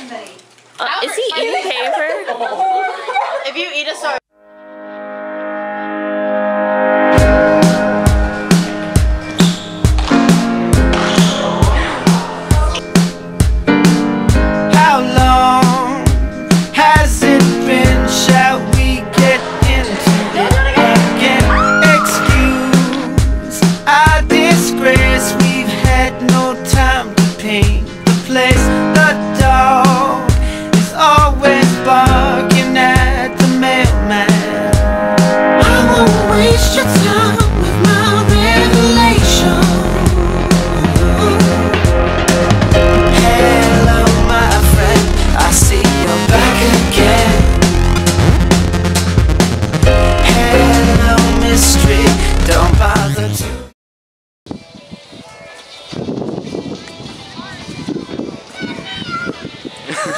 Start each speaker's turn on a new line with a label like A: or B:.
A: Uh, is he eating paper?
B: if you eat a star.